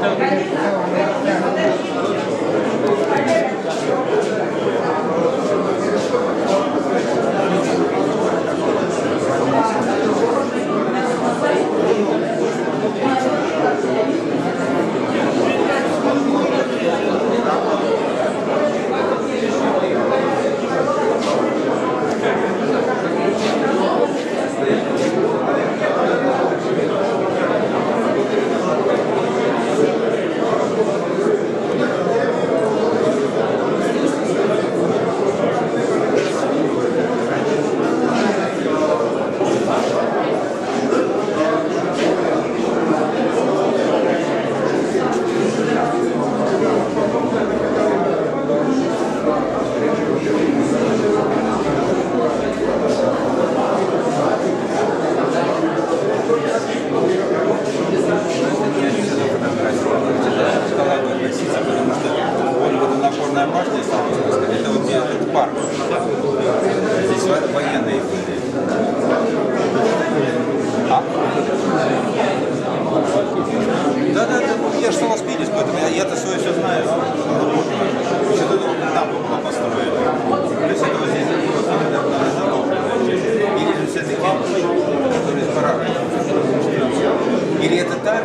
何? я что вас видеть, поэтому я, я-то все знаю. Значит, это там там надо задолго. Или все эти которые. Или это так,